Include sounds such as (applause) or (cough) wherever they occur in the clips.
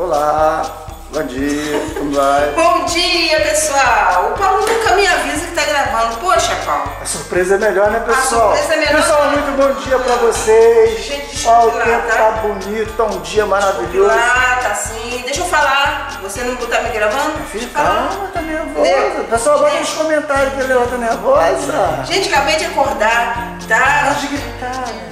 Olá, bom dia, como vai? Bom dia, pessoal! O Paulo nunca me avisa que tá gravando. Poxa, Paulo. A surpresa é melhor, né, pessoal? A surpresa é melhor. Pessoal, muito bom dia pra vocês. Gente, Ó, o tempo tá? tá bonito, tá um dia maravilhoso. Lá, tá assim. Deixa eu falar. Você não tá me gravando? Filho, Deixa eu falar. calma, tá nervosa. Entendeu? Pessoal, bota nos comentários que ela tá nervosa. Gente, acabei de acordar, Para tá? de gritar, né?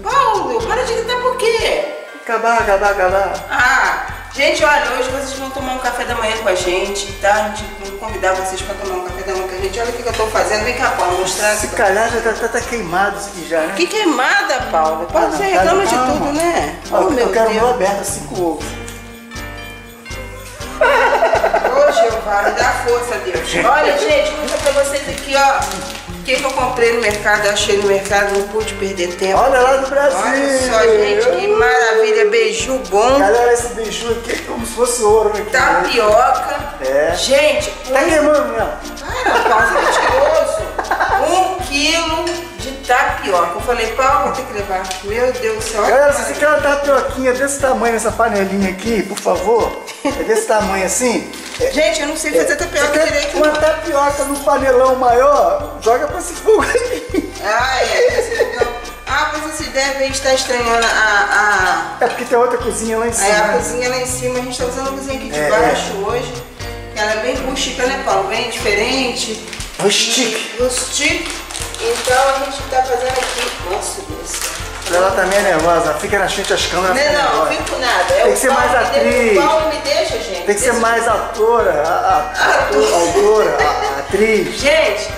Paulo, para de gritar por quê? Acabar, acabar, acabar. Ah, gente, olha, hoje vocês vão tomar um café da manhã com a gente, tá? A gente vai convidar vocês pra tomar um café da manhã com a gente. Olha o que, que eu tô fazendo. Vem cá, Paulo, mostrar. Se calhar já tá, tá, tá queimado isso aqui já, né? Que queimada, Paulo. Paulo, não, você reclama de calma. tudo, né? Ó, Oh, eu meu quero o meu Deus. aberto, assim com ovo. Ô, Jeová, me dá força, Deus. (laughs) Olha, gente, vou mostrar pra vocês aqui, ó. O que, que eu comprei no mercado, eu achei no mercado, não pude perder tempo. Olha lá do Brasil. Olha só, gente, que maravilha, beiju bom, Galera, esse beiju aqui é como se fosse ouro aqui. né? tapioca. É. Gente, Tá um... queimando mesmo. Para, Paulo, você é mentiroso. Um quilo de tapioca. Eu falei, Paulo, vou ter que levar. Meu Deus do céu. Galera, se você quer uma tapioquinha desse tamanho, essa panelinha aqui, por favor, é desse tamanho assim. Gente, eu não sei fazer Você tapioca direito. uma não. tapioca no panelão maior, joga pra esse fogo aí. Ah, é. esse. Ah, mas vocês devem estar estranhando a- a, É porque tem outra cozinha lá em Aí a cima. cozinha lá em cima, a gente tá usando a cozinha aqui de É. baixo hoje. Ela é bem rústica, né, Paulo? Bem diferente. Rustic. Rustic. Então a gente tá fazendo aqui. Nossa, Deus. Ela também é nervosa, fica na frente das câmeras. Não, não, não fico nada. É Tem que ser mais atriz. Deixa, gente. Tem que ser mais atora, autora, atriz. Gente,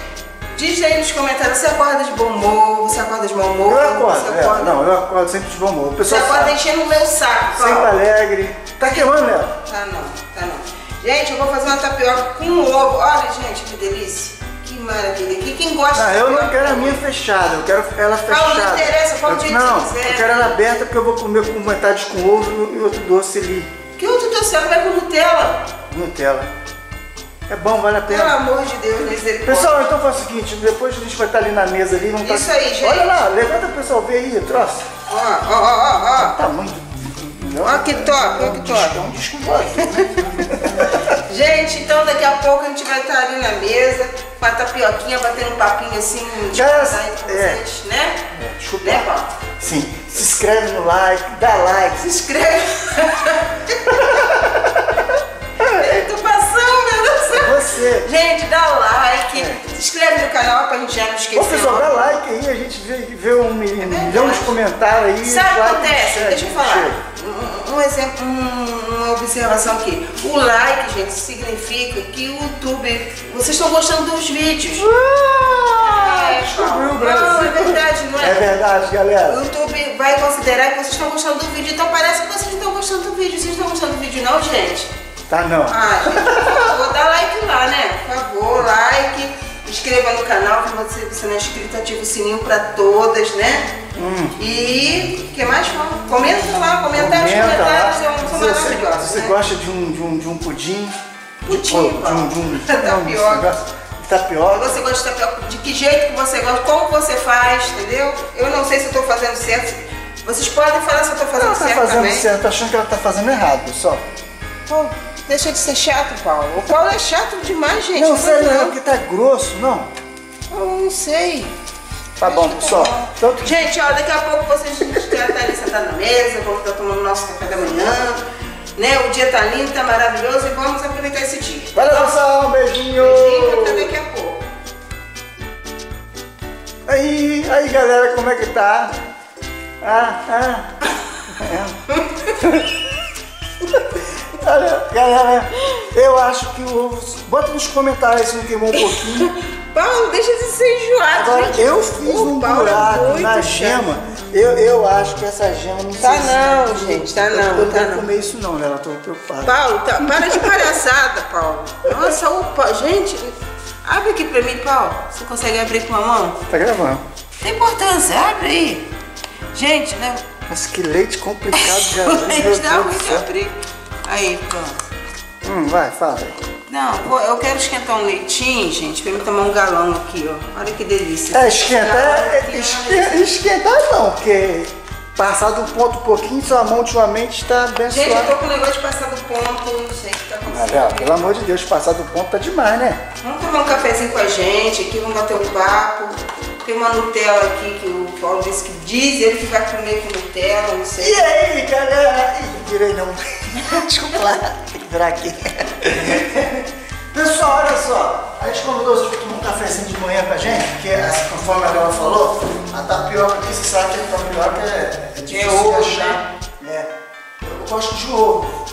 diz aí nos comentários, você acorda de bom humor, você acorda de mau humor, Eu acordo, é, acorda... não, eu acordo sempre de bom humor. O Você acorda sabe, enchendo o meu saco, sempre alegre. Tá queimando, Léo? Tá não, tá não. Gente, eu vou fazer uma tapioca com ovo. Olha, gente, que delícia. Que maravilha. Que quem gosta Não, de eu não quero a minha fechada, eu quero ela fechada. Paulo, não interessa, qual Eu- jeito Não, você quiser. eu quero ela aberta porque eu vou comer com metade com ovo e outro doce ali, Que outro teu céu vai com Nutella? Nutella. É bom, vale a Pelo pena. amor de Deus, misericórdia. Pessoal, então faz o seguinte, depois a gente vai estar ali na mesa ali, vamos Isso tá- aí, gente. Olha lá, levanta o pessoal, vê aí, troço. Ó, ó, ó, ó, Tamanho do... Ó que top, ó que top. É um disco né? Gente, então daqui a pouco a gente vai estar ali na mesa com a tapioquinha, batendo um papinho assim de Galera, casais com é. vocês, né? Desculpa. Né, Paulo? Sim, se inscreve no like, dá like, Se inscreve. (laughs) Gente, dá like, se inscreve no canal pra gente já não esquecer. Ô pessoal, dá like aí, a gente vê, vê um milhão de comentários aí. Sabe o que acontece? Deixa eu falar. chega. Um, um exemplo, um- uma observação aqui. O like, gente, significa que o YouTube. Vocês estão gostando dos vídeos. Ah, É, descobriu o Paulo. Brasil. Não, é verdade, não é? É verdade, O galera. YouTube vai considerar que vocês estão gostando do vídeo. Então parece que vocês estão gostando do vídeo. Vocês estão gostando do vídeo, não, gente? Tá não. Ah, gente, por favor, dá like lá, né? Por favor, like. Inscreva no canal, que você, você não é inscrito, ativa o sininho pra todas, né? Hum. E o que mais? Fala? Comenta lá, comentários, Comenta comentários lá. são, são Se você, maravilhosos. se você né? gosta de um, de um, de um pudim, Pudim, de, um- de um, (laughs) Tapioca. tapioca. Você gosta de tapioca? De que jeito que você gosta? Como você faz, entendeu? Eu não sei se eu tô fazendo certo. Vocês podem falar se eu tô fazendo Ela tá certo fazendo também. certo, tá achando que ela tá fazendo errado, pessoal. Pô, deixa de ser chato, Paulo. O Paulo é chato demais, gente. Não, não. não, porque tá grosso, não. Eu não sei. Tá bom, pessoal. Então, Gente, ó, daqui a pouco vocês já estar ali sentados na mesa, vamos estar tomando nosso café da manhã. Né? O dia tá lindo, tá maravilhoso e vamos aproveitar esse dia. valeu, pessoal, um beijinho. Beijinho, até daqui a pouco. Aí, aí, galera, como é que tá? Ah, ah. É. (laughs) (laughs) Olha, galera, eu acho que o ovo. Bota nos comentários se não queimou um pouquinho. (laughs) Paulo, deixa de ser enjoado. Agora, gente. eu fiz O um Paulo é buraco muito na chato. gema. Eu, eu acho que essa gema não Tá sei se- não, gente, tá Eu- não, Eu tá não não. vou comer isso não, né? Eu tô preocupado. Paulo, tá, (laughs) para de palhaçada, Paulo. Nossa, o Paulo. Gente, abre aqui pra mim, Paulo. Você consegue abrir com a mão? Tá gravando. Tem importância, abre aí. Gente, né? Mas que leite complicado de abrir, (laughs) leite dá Deus ruim do de abrir. Aí, pronto. Hum, vai, fala aí. Não, eu quero esquentar um leitinho, gente, pra eu tomar um galão aqui, ó. Olha que delícia. É, esquentar, Galão é, aqui, esque- (laughs) esquentar não, porque Passar do ponto um pouquinho, sua mão ultimamente está Gente, eu abençoada. tô com o negócio de passar do ponto, não sei o que tá acontecendo. ó, pelo amor de Deus, passar do ponto tá demais, né? Vamos tomar um cafezinho com a gente aqui, vamos bater um papo. Tem uma Nutella aqui que o Paulo disse que diz ele que vai comer com Nutella, não E sei. aí, galera? Ih, não virei não. (laughs) Desculpa lá, tem que virar aqui. (laughs) Pessoal, olha só. A gente convidou vocês para tomar um cafezinho de manhã com a gente, porque assim, conforme a Léo falou, a tapioca aqui, você sabe que a tapioca é, é difícil de ovo, achar. É. Eu gosto de ovo.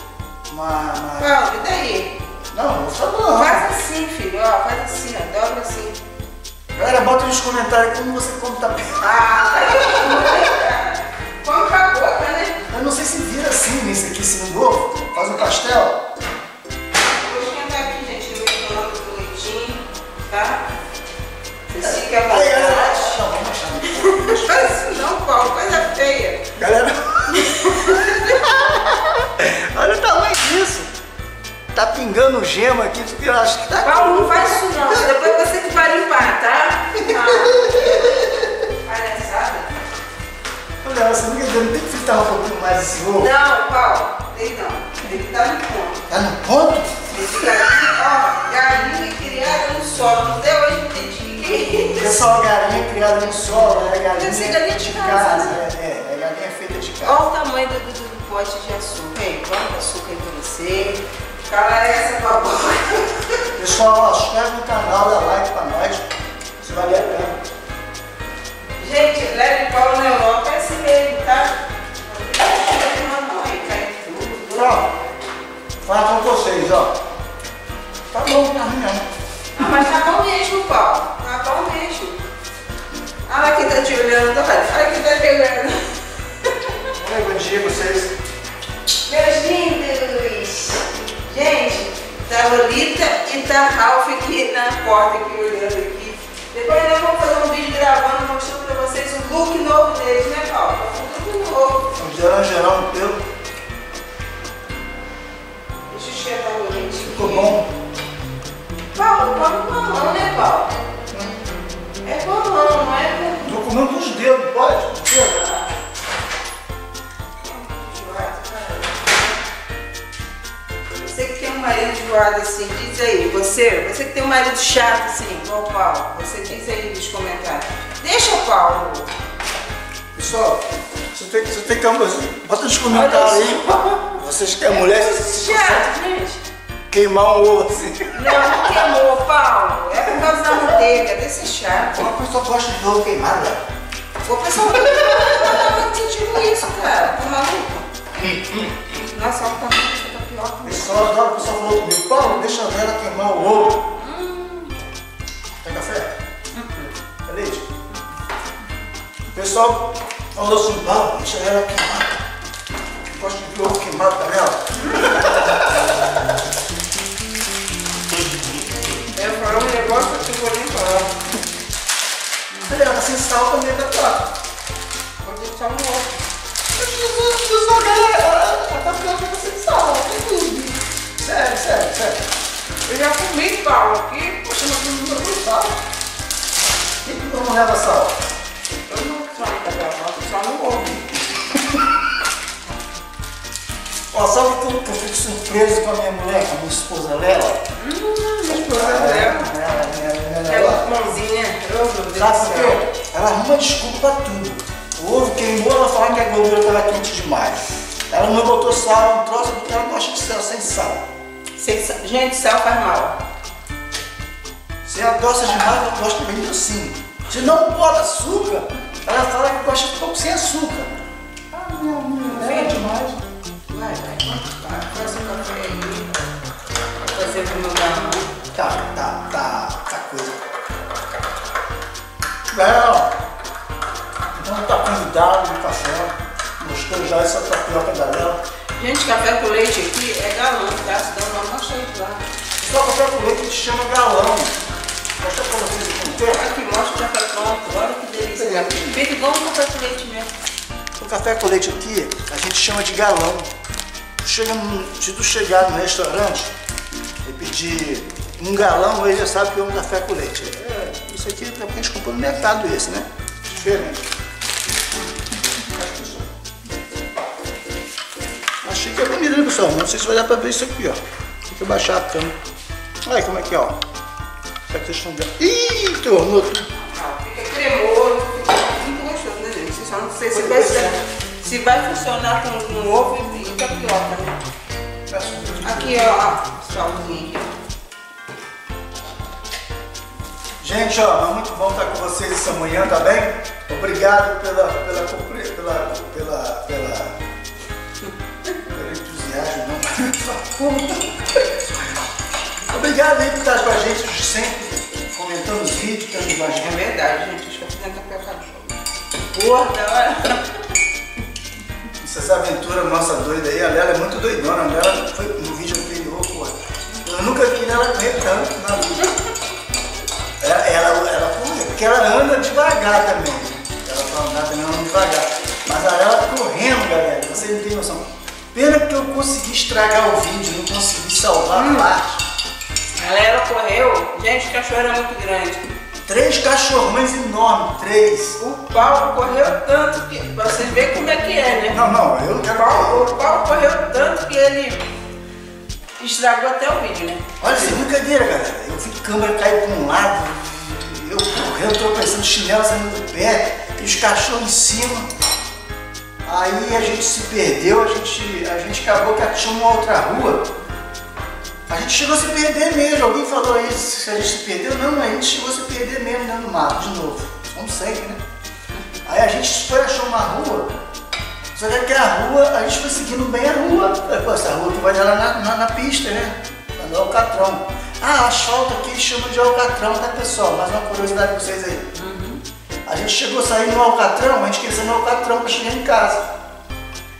Mas. mas- Paulo, e daí? Não, não vou falar não. Faz assim, filho, ó, faz assim, ó, dobra assim. Galera, bota nos comentários como você come tapioca. Ah, com a boca, né? Eu não sei se vira assim nesse aqui, se no ovo. Faz um pastel. Vou esquentar aqui, gente, no micro-ondas do leitinho, tá? Vocês à Aí, galera. vontade. Não, vamos achar. Não (laughs) faz isso não, Paulo, coisa feia. Galera, (laughs) (laughs) olha o tamanho disso. Tá pingando gema aqui, eu acho que tá. Paulo, não faz isso não, (laughs) depois você que vai limpar, tá? Ah. Olha, você nunca deu, não tem que fritar um pouquinho mais esse ovo. Não, Paulo, tem não. Ele tá no ponto. Tá no ponto? Esse galinha, ó, galinha criada no solo. Até hoje não entendi o que é. Pessoal, galinha criada no solo, é galinha, Deve ser galinha de casa, casa. né? É, é, é galinha feita de casa. Olha o tamanho do, do, do pote de açúcar. Aí, vamos açúcar aí pra você. Cala essa, papai. Pessoal, ó, inscreve no canal, dá like pra nós. Isso vale a pena. Gente, leve Paulo na Europa é assim mesmo, tá? Pronto. Fala com vocês, ó. Tá bom, tá ruim não. Ah, mas tá bom mesmo, Paulo. Tá bom mesmo. Olha quem tá te olhando, olha. Olha quem tá te olhando. Oi, bom dia vocês. Meus lindos! Gente, tá Lolita e tá Ralph aqui na porta, aqui olhando aqui. Depois nós vamos fazer um vídeo gravando, mostrando pra vocês o look novo deles, né, Paulo? Tudo novo. Vamos gerar geral no pelo. Deixa eu esquentar o leite. Ficou bom. Paulo, come com a mão, né, Paulo? É com a mão, não é com... Tô comendo com os dedos, pode? Que marido enjoado assim, diz aí, você, você que tem um marido chato assim, igual o Paulo, você diz aí nos comentários. Deixa o Paulo. Pessoal, você tem, você tem que ter uma coisa. Bota nos comentários aí. Vocês que é mulher, chato, gente. queimar um ovo assim. Não, não queimou, Paulo. É por causa da manteiga, desse chato. Uma pessoa gosta de ovo queimado, né? O pessoal não tá sentindo isso, cara. Tá maluco? Nossa, olha o tamanho dessa tapioca. O pessoal adora, o pessoal falou comigo, Paulo, deixa a vela queimar o ovo. Tem café? Quer leite? O pessoal falou assim, Paulo, deixa a vela queimar. Gosto de ver ovo queimado, tá vendo? Eu falei um negócio que eu vou nem falar. Beleza, sem sal também tá. Vou deixar um ovo. Sério, sério. Eu já comi, Paulo, aqui. Poxa, mas não leva sal. Por que que não leva sal? Eu não só na tapioca, só no ovo. Ó, sabe que eu, que eu fico surpreso com a minha mulher, com a minha esposa Lela? Hum, esposa É, dela. ela, minha, minha, É Lela. muito mãozinha. Oh, meu Deus Sabe do por céu. quê? Ela arruma desculpa pra tudo. O ovo queimou, ela fala que a gordura estava quente demais. Ela não botou sal, não trouxe porque ela gosta de sal sem sal. Gente, sal faz mal. Ela gosta demais, ela gosta bem docinho. Se não bota açúcar, ela fala que gosta de pouco sem açúcar. Ah, minha mulher é demais. Vai, vai, vai. Faz um café aí. Vou fazer pro meu garrão. Tá, tá, tá, tá coisa. Não. Então tá convidado no café. Gostou já essa tapioca da Lela? Gente, café com leite aqui é galão, tá? Se dá uma mostra aí lá. Só café com leite se chama galão. Mostra pra vocês aqui no tempo. Aqui mostra o café pronto. Olha que delícia. Fica igual um café com leite mesmo. O café com leite aqui a gente chama de galão. Chega num- se tu chegar no restaurante e pedir um galão, ele já sabe que é um café com leite. É, isso aqui é porque a gente comprou no mercado esse, né? Diferente. Né, pessoal? Não sei se vai dar pra ver isso aqui, ó. Tem que baixar a câmera. Olha como é que é, ó. Será que vocês estão vendo? Ih, tornou tudo. Ah, fica cremoso, fica muito gostoso, né, gente? Só não sei se vai, se vai funcionar com, com ovo e tapioca, né? Aqui, ó, salzinho. Gente, ó, é muito bom estar com vocês essa manhã, tá bem? Obrigado pela, pela, pela, Obrigado aí por estar com a gente sempre, comentando os vídeos, dando É verdade, gente. Acho que eu fiz tapioca de jogo. Porra, da hora. Essas aventuras nossa doida aí, a Lela é muito doidona, a Lela foi no vídeo anterior, pô. Eu nunca vi ela correr tanto na vida. Ela, ela, ela, corre, porque ela anda devagar também. Ela fala andar também anda devagar. Mas a Lela correndo, galera, vocês não têm noção. Pena que eu consegui estragar o vídeo, não consegui salvar a parte. A galera correu. Gente, o cachorro era muito grande. Três cachorrões enormes, três. O Paulo correu tanto que. Pra vocês verem como é que é, né? Não, não, eu não O quero Paulo, o Paulo correu tanto que ele estragou até o vídeo, né? Olha, sem brincadeira, galera. Eu vi câmera cair para um lado, eu correndo, tropeçando chinelo saindo do pé, e os cachorros em cima. Aí a gente se perdeu, a gente, a gente acabou que achou uma outra rua. A gente chegou a se perder mesmo. Alguém falou isso, se a gente se perdeu? Não, a gente chegou a se perder mesmo dentro do mato, de novo. Como sempre, né? Aí a gente foi achar uma rua. Só que aquela rua, a gente foi seguindo bem a rua. Falei, Pô, essa rua que vai dar lá na, na, na pista, né? Lá no Alcatrão. Ah, asfalto aqui eles chamam de Alcatrão, tá pessoal? Mais uma curiosidade pra vocês aí. A gente chegou a sair no Alcatrão, a gente sair no Alcatrão pra chegar em casa.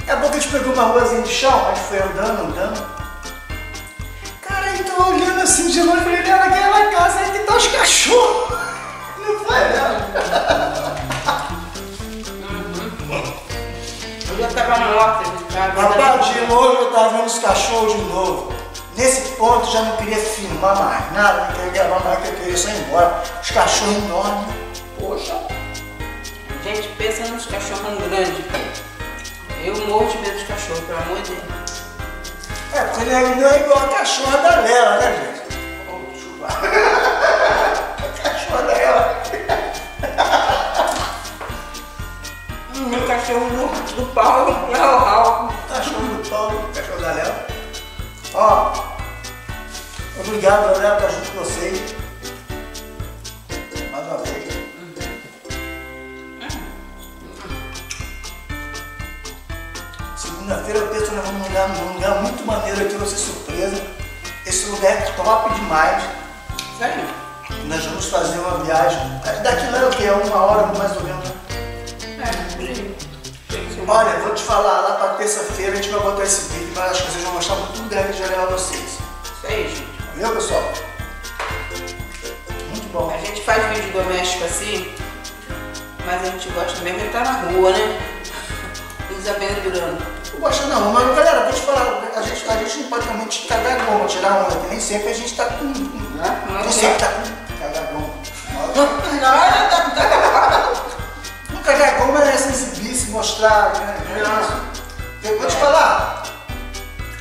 Daqui a pouco a gente pegou uma ruazinha de chão, a gente foi andando, andando. Cara, aí tô olhando assim de longe, falei, olha naquela casa aí que tá os cachorros. (laughs) Não foi, não. Eu já tava já tava- Rapaz, de longe eu tava vendo os cachorros de novo. Nesse ponto já não queria filmar mais nada, não queria gravar mais, que eu queria só ir embora. Os cachorros enormes. Poxa. Gente, pensa nos cachorros grandes. Eu morro de medo de cachorro, pelo amor de Deus. É, porque ele não é igual a cachorra da Lela, né, gente? A cachorra da Lela. Meu cachorro do, do Paulo é o Raul. Cachorro do Paulo, cachorro da Lela. Ó, obrigado, galera, por estar junto com vocês. Segunda-feira eu vamos num lugar, num lugar muito maneiro aqui, ser surpresa. Esse lugar é top demais. Sério? Nós vamos fazer uma viagem. Daqui lá é o quê? É uma hora mais ou menos. É. Olha, vou te falar, lá pra terça-feira a gente vai botar esse vídeo, mas acho que vocês vão gostar muito gente vai levar vocês. Isso aí, gente. Viu, pessoal? Muito bom. A gente faz vídeo doméstico assim, mas a gente gosta mesmo de estar na rua, né? Nos gosto não, mas galera, vou te falar, a gente, a gente não pode realmente cagar goma, tirar onda, que nem sempre a gente tá com. Né? Não Nem é? sempre tá com cagar goma. Na hora da, da, Não cagar goma é se exibir, se mostrar, né? Eu vou te falar.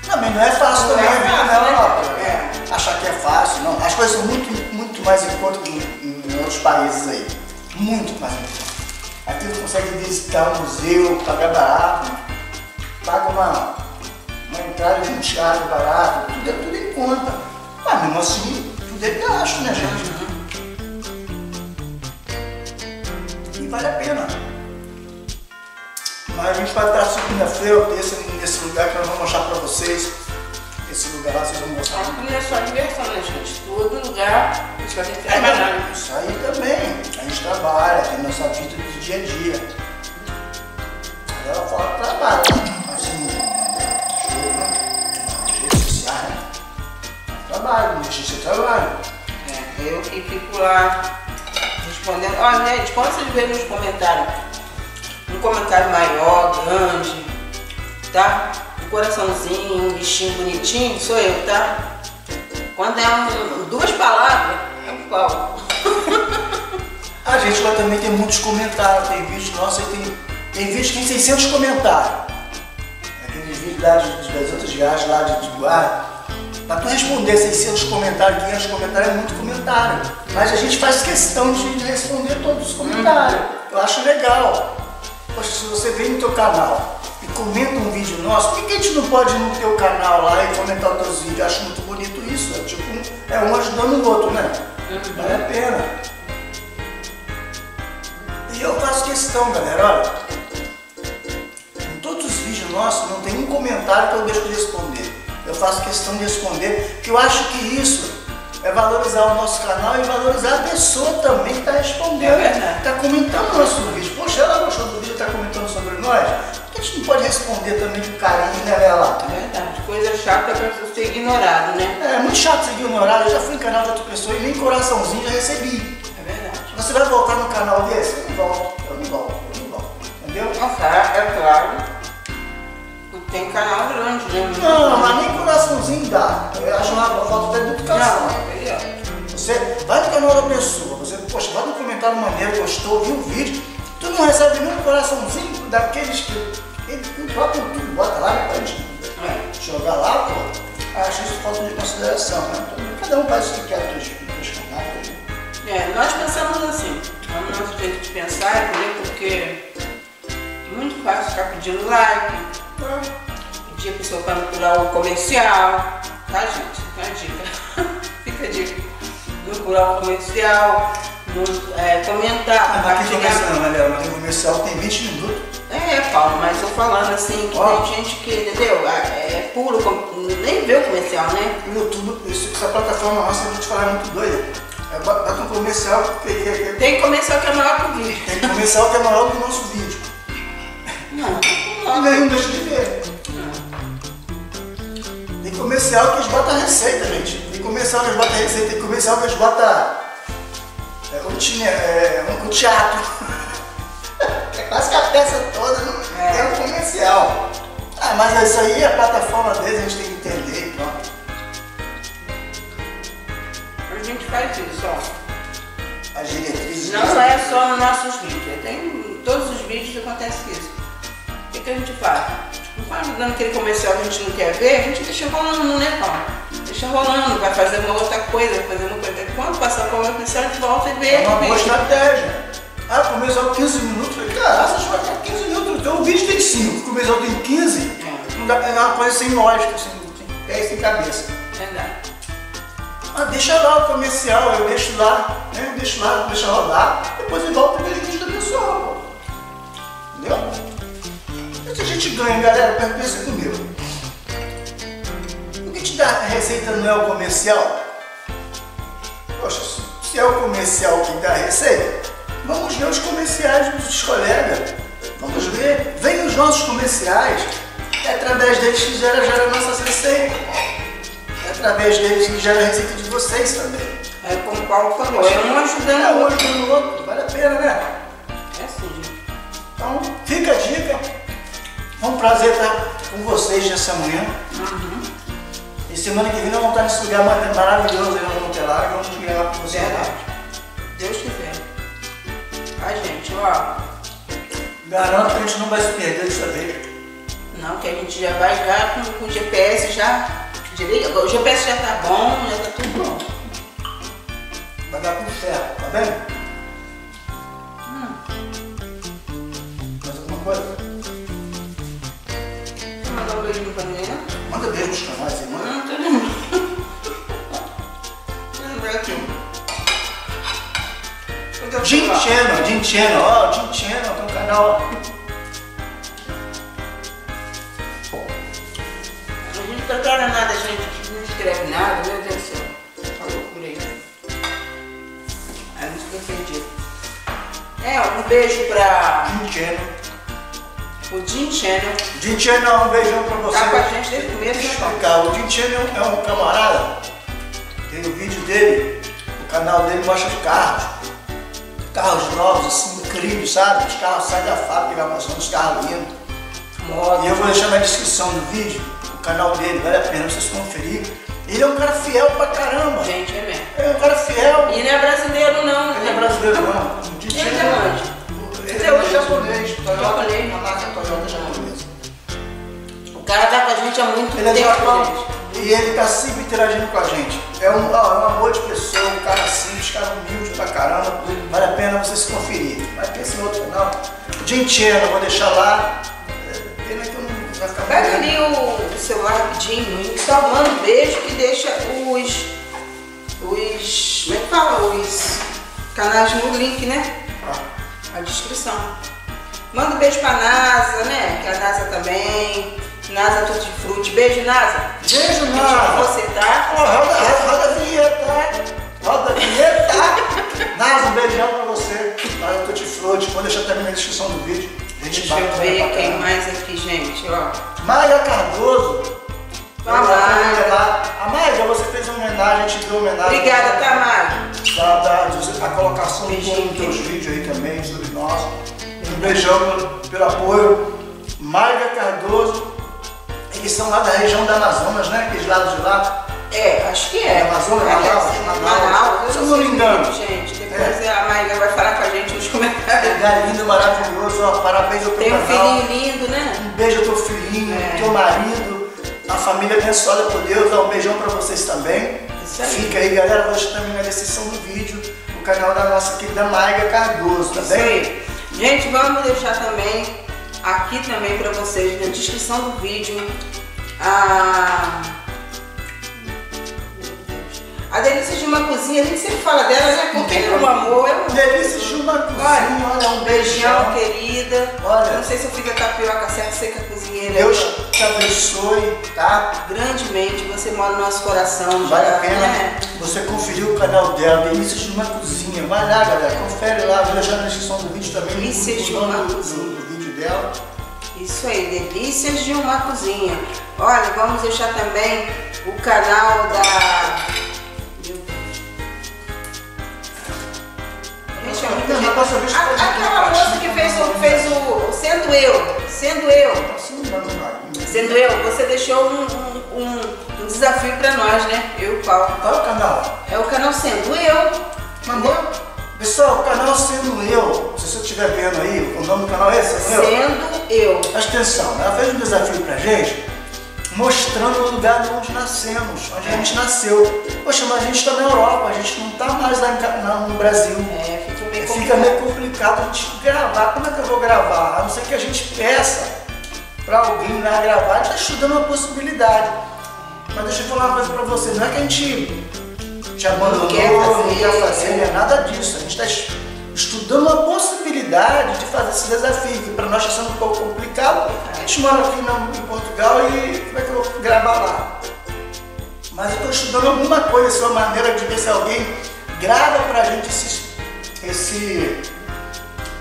Também não é fácil Não também, é a não, né? ó, é, achar que é fácil, não. As coisas são muito, muito mais em conta que em, em outros países aí. Muito mais em conta. Aqui você consegue visitar um museu, pagar barato, paga uma, uma entrada de um teatro barato, tudo é tudo em conta. Mas mesmo assim, tudo é gasto, né, gente? E vale a pena. Mas a gente vai estar segunda-feira terça nesse lugar que nós vamos mostrar pra vocês. Esse lugar lá vocês vão mostrar. Aqui não é só diversão, né, gente? Todo lugar a gente vai ter que trabalhar. né? Isso aí também. A gente trabalha, tem nossa vida do dia a dia. Agora fora trabalho, Trabalho, ser trabalho. É, eu que fico lá respondendo. Ó, gente, quando vocês verem nos comentários, um comentário maior, grande, tá? Um coraçãozinho, um bichinho bonitinho, sou eu, tá? Quando é um- duas palavras, é o Paulo. A gente lá também tem muitos comentários, tem vídeos nossos aí, tem, tem vídeos que tem 600 comentários. Lá de, das outras viagens lá de, de. Pra tu responder 600 comentários, 500 comentários é muito comentário. Mas a gente faz questão de, de responder todos os comentários. Eu acho legal. Poxa, se você vem no teu canal e comenta um vídeo nosso, por que, que a gente não pode ir no teu canal lá e comentar os teus vídeos? Eu acho muito bonito isso. É tipo, um- é um ajudando o outro, né? Vale a pena. E eu faço questão, galera, olha. Não tem um comentário que eu deixo de responder. Eu faço questão de responder, porque eu acho que isso é valorizar o nosso canal e valorizar a pessoa também que está respondendo, É está comentando o nosso vídeo. Poxa, ela gostou do vídeo, está comentando sobre nós. Por que a gente não pode responder também com carinho, né, Bela? É verdade. Coisa chata você ser ignorado, né? É muito chato seguir o horário. Eu já fui em canal de outra pessoa e nem coraçãozinho já recebi. É verdade. Você vai voltar no canal desse? Eu não volto, eu não volto, eu não volto. Entendeu? Nossa, é claro. Tem canal grande, né? Não, mas nem coraçãozinho dá. Eu acho uma falta de educação. Não, ó. Você vai no canal da pessoa, você, poxa, vai no comentário maneiro, gostou, viu o vídeo, tu não recebe nem um coraçãozinho daqueles que. Ele, próprio YouTube bota lá, pra gente É. jogar lá, pô. Acho isso falta de consideração, né? Cada um faz o que quer dos canais. né? É, nós pensamos assim, é o nosso jeito de pensar, entendeu? Porque é muito fácil ficar pedindo like, pedir a pessoa para procurar o comercial, tá gente? Fica a dica. (laughs) Fica a dica. Procurar o comercial, no- é, comentar, Ah, mas compartilhar. comercial, galera, mas comercial tem 20 minutos. É, Paulo, mas eu falando assim, que Ó. tem gente que, entendeu? É é puro, nem vê o comercial, né? O YouTube, isso- essa plataforma nossa, eu vou te falar, é muito doida. É, bota um comercial que, que, que, Tem comercial que é maior que o vídeo. tem comercial que é maior do nosso vídeo. Não, E não. deixa de ver. Tem comercial que eles botam receita, gente. Tem comercial que eles botam receita, tem comercial que eles botam é, o, tine- é, um- teatro. (laughs) É quase que a peça toda não É. é um comercial. Ah, mas isso aí é a plataforma deles, a gente tem que entender e pronto. A gente faz isso, ó. As diretrizes. Não é só nos nossos vídeos, tem em todos os vídeos acontece isso. O que, que a gente faz? Não faz dando aquele comercial que a gente não quer ver, a gente deixa rolando, né, Paulo? Deixa rolando, vai fazer uma outra coisa, vai fazer uma coisa. Quando passar uma comercial, a gente volta e vê. É uma boa estratégia. Ah, comercial 15 minutos. Falei, cara, vocês vão ter 15 minutos. Então o vídeo tem 5, o comercial tem 15. É. Não dá, é uma coisa sem lógica, sem, sem pé e sem cabeça. Verdade. Mas deixa lá o comercial, eu deixo lá, né? Eu deixo lá, deixa rodar, depois eu volto e vejo o vídeo da pessoa, pô. Entendeu? Isso a gente ganha, galera, pensa- comigo. O que te dá a receita não é o comercial? Poxa, se- é o comercial que dá a receita, vamos ver os comerciais dos colegas. Vamos ver, vem os nossos comerciais. É através deles que gera, gera nossas receitas. É através deles que gera a receita de vocês também. É como o Paulo falou, é um ajudando É um ajudando o outro, vale a pena, né? É gente. Então, fica a dica. Foi um prazer estar com vocês nessa manhã. E semana que vem nós vamos estar nesse lugar mar- maravilhoso aí na Montelar e vamos gravar com vocês lá. Verdade. Deus quiser. Ai, gente, ó. Garanto que a gente não vai se perder dessa vez. Não, que a gente já vai já com, com o GPS já direito. Agora, O GPS já tá bom, já tá tudo bom. Vai dar tudo certo, tá vendo? Pra menina. Manda beijo nos canais aí, manda. Não, eu Jim? Channel, Jim Channel, ó, Jim Channel, tem um canal. Não prepara nada, gente. Não escreve nada, meu Deus do céu. Tá loucura aí. Aí não fica perdido. É, um beijo pra Jim Channel. O Jim Channel. Jim Channel, um beijão pra você. Tá com a gente desde o começo, Deixa eu né, explicar, o Jim Channel é um camarada, tem o vídeo dele, o canal dele mostra os carros, carros novos, assim, incríveis, sabe? Os carros saem da fábrica e vai mostrando os carros lindos. E eu vou deixar na descrição do vídeo o canal dele, vale a pena vocês conferir. Ele é um cara fiel pra caramba. Gente, é mesmo. Ele é um cara fiel. E não é brasileiro, não. Ele é brasileiro não. Ele é Channel- onde? É japonês. Toyota, Japonês. uma marca Toyota japonesa. O cara tá com a gente há muito Ele é tempo, Japão gente. e ele tá sempre interagindo com a gente. É um, ó, é um amor de pessoa, um cara simples, cara humilde pra caramba. Vale a pena você se conferir. Mas tem esse outro canal. Gentiano, vou deixar lá. É, Pena que eu não vai ficar Pega ali o, o celular rapidinho, só manda um beijo que deixa os. os. como é que fala? Os canais no link, né? Ah, A descrição. Manda um beijo pra NASA, né? Que a NASA também. NASA Tutti Frutti. Beijo, NASA. Beijo, Nasa. você parabéns ao teu Tem um filhinho lindo, né? Um beijo ao teu filhinho, É. teu marido, a família abençoada por Deus. Ó, Um beijão pra vocês também. Isso aí. Fica aí, galera. Vou deixar também na descrição do vídeo o canal da nossa querida Maiga Cardoso, tá Isso bem? aí. Gente, vamos deixar também aqui também para vocês na descrição do vídeo a a delícia de uma cozinha. A gente sempre fala dela, né? É um amor, é um Delícias de uma cozinha, Olha, olha, um beijão, beijão. querida. Olha. Eu não sei se eu fico a tapioca certa, sei que a cozinheira Deus te abençoe, tá? grandemente, você mora no nosso coração. Vale já, a pena né? você conferir o canal dela, Delícias de uma Cozinha. Vai lá, galera, confere lá. Vou deixar na descrição do vídeo também Delícias o de uma Cozinha. do- do vídeo dela. Isso aí, delícias de uma cozinha. Olha, vamos deixar também o canal da. Não, vez A- Aquela moça que né? fez o, fez o Sendo Eu, Sendo Eu. Sendo Eu, você deixou um, um, um- desafio pra nós, né? Eu e o Paulo. Qual é o canal? É o canal Sendo Eu. Mandou? Pessoal, o canal Sendo Eu, se você estiver vendo aí, o nome do canal é esse, Sendo Eu. Sendo Eu. Presta atenção, ela fez um desafio pra gente, mostrando o lugar de onde nascemos, onde a gente nasceu. Poxa, mas a gente está na Europa, a gente não está mais lá no Brasil. É, fica meio complicado. a gente gravar. Como é que eu vou gravar? A não ser que a gente peça para alguém lá gravar, a gente está estudando uma possibilidade. Mas deixa eu falar uma coisa para você, não é que a gente te abandonou, Não quer não fazer, quer fazer, é. não é nada disso. A gente está estudando uma possibilidade de fazer esse desafio, que para nós está sendo um pouco complicado. A gente mora aqui em Portugal e como é que eu vou gravar lá? Mas eu estou estudando alguma coisa, é uma maneira de ver se alguém grava pra gente esse, esse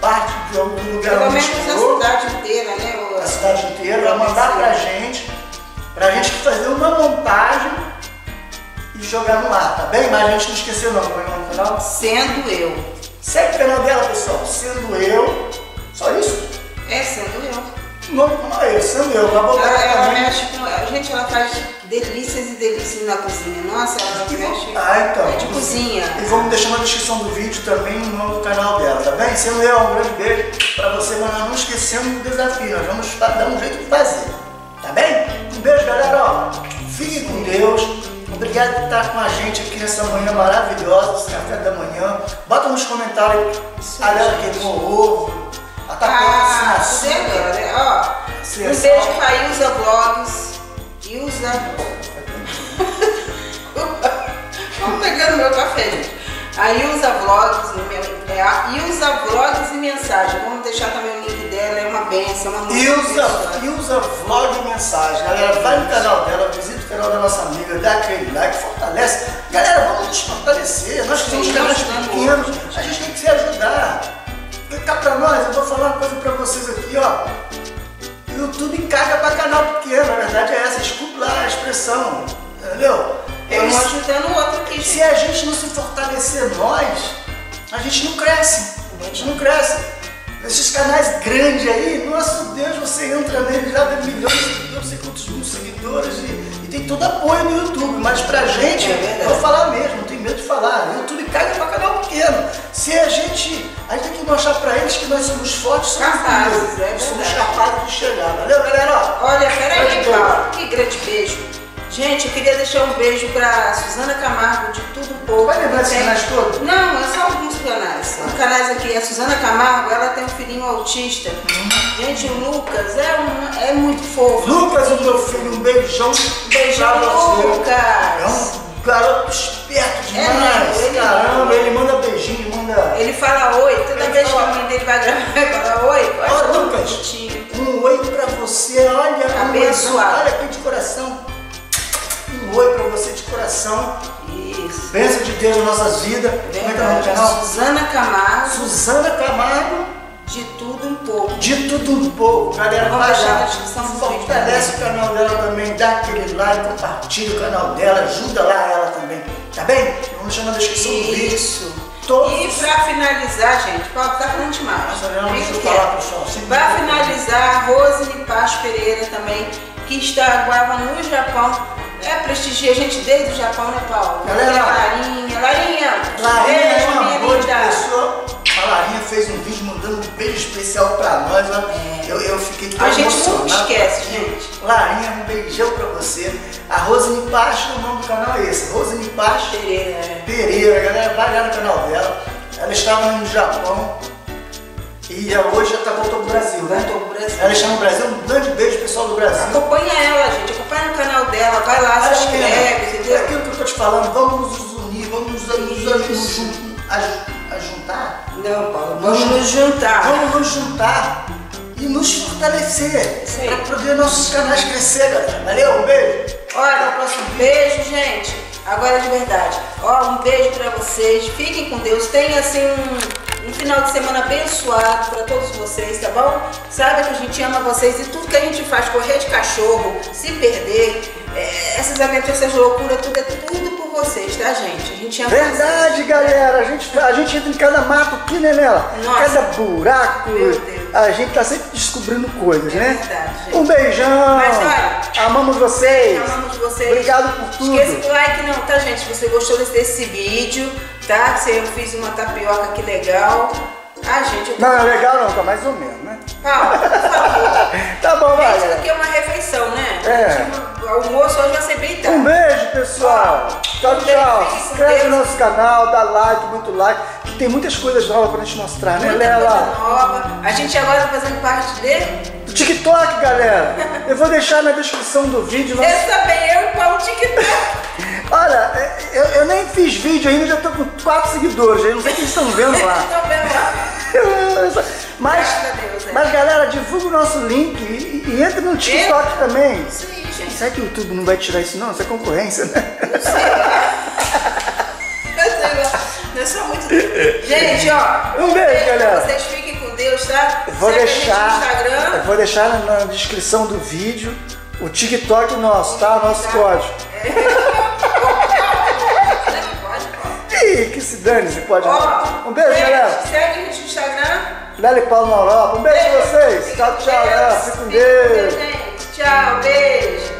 parte de algum lugar Pelo menos a chegou, cidade inteira, né? o- a cidade inteira, mandar pra gente, pra gente fazer uma montagem e jogar no ar, tá bem? Mas a gente não esqueceu não, como é o canal? Sendo eu. Segue o canal dela, pessoal, sendo eu, só isso? É, sendo eu. O nome do canal é esse, sendo eu, Ela, ela mexe com. a Gente, ela faz delícias e delícias na cozinha. Nossa, ela mexe. Ah, então. É de cozinha. E vamos deixar na descrição do vídeo também o nome do canal dela, tá bem? Sendo eu, um grande beijo pra você, mas não esquecemos do desafio, nós vamos dar um jeito de fazer, tá bem? Um beijo, galera, ó. Fique com Deus. Obrigado por estar com a gente aqui nessa manhã maravilhosa, esse café da manhã. Bota nos comentários a galera queimou ovo, a tapioca Ah, agora, né? Ó, Sim, um é beijo pra Ilza Vlogs. Ilza. (laughs) Vamos pegando meu café, gente. A Ilza Vlogs, no meu- é a Ilza Vlogs e Mensagem. Vamos deixar também o link dela, é uma benção, uma usa, e usa vlog e mensagem. Galera, vai no canal dela, visita o canal da nossa amiga, dá aquele like, fortalece. Galera, vamos nos fortalecer. Nós que somos ajudando pequenos, a gente tem que se ajudar. Cá pra nós, eu vou falar uma coisa pra vocês aqui, ó. YouTube caga pra canal pequeno, a verdade é essa, desculpa lá a expressão, entendeu? É um Eles- ajudando o outro aqui, se a gente não se fortalecer nós, a gente não cresce. A gente não cresce. Esses canais grandes aí, nosso Deus, você entra nele já tem milhões de seguidores, não sei quantos mil seguidores e tem todo apoio no YouTube. Mas pra gente, É vou falar mesmo, não tem tenho medo de falar. YouTube caga pra canal pequeno. Se a gente. A gente tem que mostrar pra eles que nós somos fortes, somos Capazes, humildes, é somos capazes de chegar. Valeu, galera? Olha, peraí. Paulo. Que grande beijo. Gente, eu queria deixar um beijo pra Suzana Camargo, de tudo um pouco. Vai lembrar esses canais todos? Não, é só alguns canais. Um canais aqui, a Suzana Camargo, ela tem um filhinho autista. Gente, o Lucas é, um, é muito fofo. Lucas, o meu filho, um beijão. Beijão. Lucas. É um garoto esperto É demais. mesmo, ele- Caramba, ele manda beijinho, manda. Ele fala oi, toda Ele vez que fala- a mãe dele vai gravar, ele fala oi. Ó, tão Lucas, um oi pra você, olha, Abençoado. olha aqui de coração. Um oi pra você de coração. Isso. Bênção de Deus nas nossas vidas. Como é que é o nome do Verdade. canal? Suzana Camargo, Suzana Camargo, de tudo um pouco. de tudo um pouco. Galera, vídeo Fortalece o canal dela também, dá aquele like, compartilha o canal dela, ajuda lá ela também. Tá bem? Vamos deixar na descrição do vídeo. Isso. Todos. E pra finalizar, gente, Paulo tá falando demais. Nossa, não, Fica deixa eu quieto. falar, pessoal. Muito finalizar, Rosine Paz Pereira também, que está agora no Japão. É, prestigia a gente desde o Japão, né, Paulo? Galera. Larinha, Larinha. Larinha é um minha amor de pessoa. A Larinha fez um vídeo mandando um beijo especial pra nós. ó. Eu, eu fiquei tão É. A gente nunca esquece, gente. Larinha, um beijão pra você. A Rosane Pacho, o nome do canal é esse. Rosane Pacho Pereira. é. Pereira, galera, vai lá no canal dela. Ela estava no Japão e hoje já tá, voltou pro Brasil, né? Voltou pro Brasil. Ela está no Brasil. Um grande beijo, pessoal do Brasil. Acompanha ela, gente. Acompanha no canal dela. Vai lá, se inscreve, É entendeu? aquilo que eu tô te falando, vamos nos unir, vamos nos, nos, nos Isso. jun- aj- ajuntar. Não, Paulo. Vamos nos juntar. Vamos nos juntar e nos fortalecer para poder nossos canais crescer, galera. Valeu, um beijo. Até o Olha, próximo vídeo. beijo, gente. Agora de verdade. Ó, um beijo pra vocês. Fiquem com Deus. Tenha assim um, um final de semana abençoado pra todos vocês, tá bom? Saiba que a gente ama vocês e tudo que a gente faz, correr de cachorro, se perder, é, essas aventuras, essas loucuras, tudo é tudo por vocês, tá, gente? A gente ama Verdade, galera. A gente, a gente entra em cada mato aqui, né, Nela? Nossa. Cada buraco. Meu Deus. A gente tá sempre descobrindo coisas, É né? verdade, gente. Um beijão. Mas olha, Amamos vocês. Amamos vocês. Obrigado por tudo. Esqueça do like não, tá, gente? Se você gostou desse, desse vídeo, Se eu fiz uma tapioca, que legal. Ah, gente, eu tô... Não, é legal não, tá mais ou menos, né? Paulo, por favor. (laughs) Tá bom, vai. Isso aqui é uma refeição, né? É. O almoço hoje vai ser bem tarde. Um beijo, pessoal. Tchau, tchau. com inscreve no nosso canal, dá like, muito like. Que tem muitas coisas novas pra gente mostrar, né, Muita coisa Lela? nova. A gente agora tá fazendo parte de... TikTok, galera. Eu vou deixar na descrição do vídeo. nosso- Eu também, eu e o TikTok. (laughs) Olha, é, eu, eu nem fiz vídeo ainda, já tô com 4 seguidores. Eu não sei o que eles estão vendo lá. (laughs) Então, vendo lá. (laughs) Mas, Graças a Deus, é. mas galera, divulga o nosso link e, e entra no TikTok também. Isso aí, gente. Será que o YouTube não vai tirar isso não? Isso é concorrência, né? Eu sei lá. Eu sou muito. Gente, ó. Um beijo, galera. Vocês fiquem com Deus, tá? Eu vou Segue deixar, eu vou deixar na, na descrição do vídeo o TikTok nosso, tá? Nosso Tá. código. (laughs) Pode. Ih, que se dane, se pode. Ó, um beijo, galera. Segue a gente no Instagram. Lele Paulo na Europa. Um beijo pra vocês. Tchau, tchau, galera. Fica com Deus. Tchau, beijo.